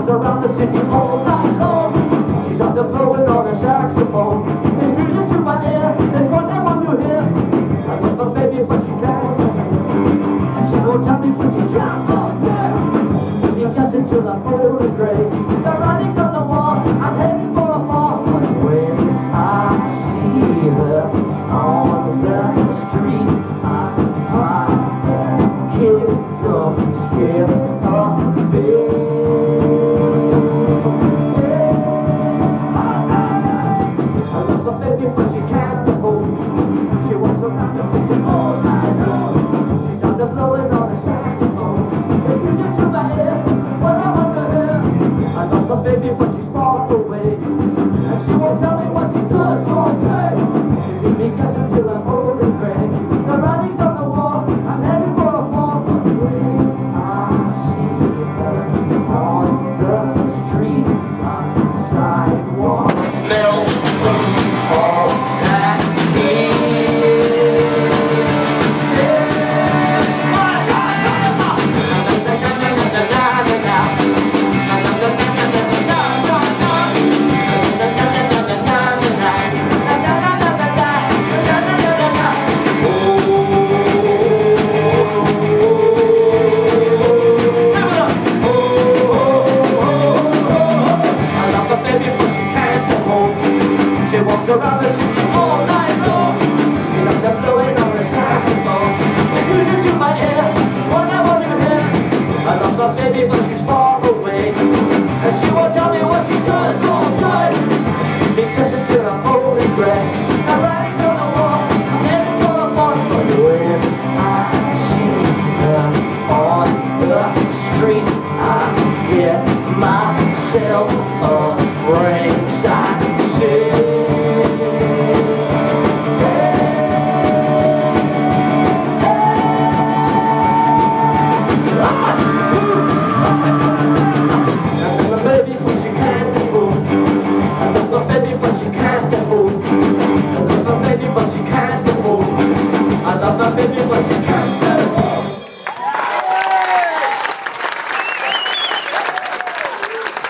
She walks around the city all night long. She's out there blowing on her saxophone. There's music to my ear, there's one I want to hear. I love her baby, but she can't. She won't tell me, so she shouts up there. She gas until I'm Walks around the city all night long. She's after blowing on the sky to It's music to my ear, what I want to hear. I love my baby but she's far away. And she won't tell me what she does all time. Because until I'm old the I'm to when I see her on the street I get myself a ringside but you can't.